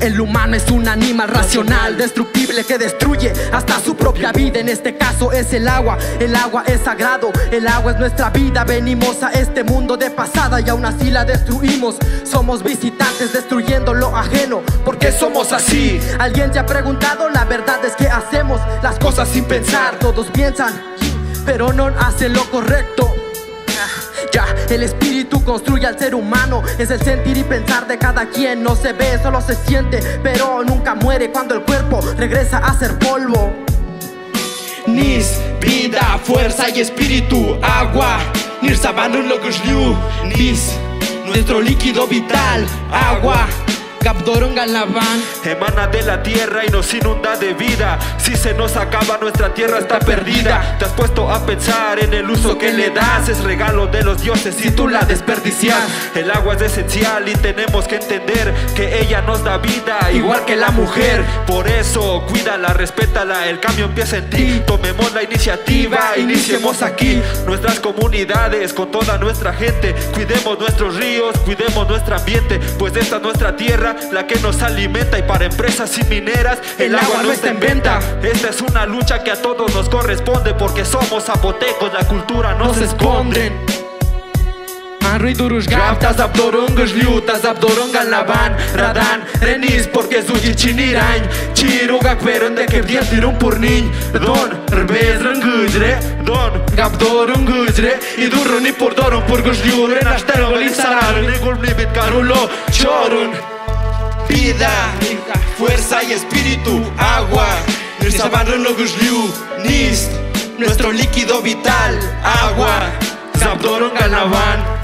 El humano es un animal racional, destructible que destruye hasta su propia vida. En este caso es el agua, el agua es sagrado, el agua es nuestra vida. Venimos a este mundo de pasada y aún así la destruimos. Somos visitantes destruyendo lo ajeno, porque somos así. Alguien te ha preguntado, la verdad es que hacemos las cosas sin pensar. Todos piensan, pero no hacen lo correcto. El espíritu construye al ser humano. Es el sentir y pensar de cada quien. No se ve, solo se siente, pero nunca muere cuando el cuerpo regresa a ser polvo. Nis, vida, fuerza y espíritu, agua. Nirsabanun Logusliu, Nis, nuestro líquido vital, agua. Capdoron Galavan Emana de la tierra y nos inunda de vida. Si se nos acaba, nuestra tierra está perdida. Te has puesto a pensar en el uso que le das. Es regalo de los dioses y tú la desperdicias. El agua es esencial y tenemos que entender que ella nos da vida, igual que la mujer. Por eso, cuídala, respétala. El cambio empieza en ti. Tomemos la iniciativa, iniciemos aquí nuestras comunidades con toda nuestra gente. Cuidemos nuestros ríos, cuidemos nuestro ambiente, pues esta es nuestra tierra la que nos alimenta y para empresas y mineras el, agua no está en venta. Esta es una lucha que a todos nos corresponde porque somos zapotecos, la cultura no se esconde. Henry Duruzgan Gaptas abdorungas liutas abdorongan lavan Radan renis porque zuji chiniran Chiruga kveron de que bien tirun purnin Don rbez rangujre Don durruni por doron por gujliure Nashtero galisarar Negul blibit karulo chorun Vida, fuerza y espíritu, agua. Nuestro líquido vital, agua. Zabdoron ganavan